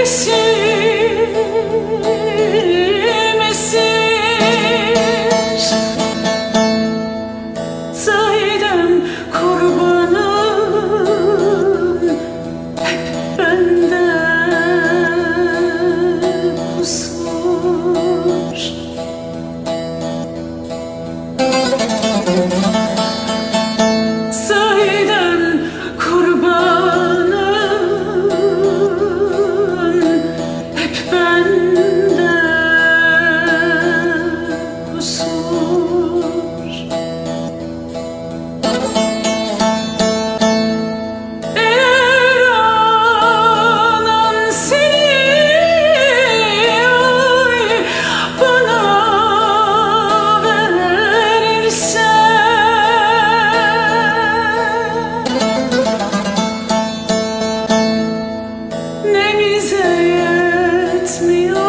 ne bize yetmiyor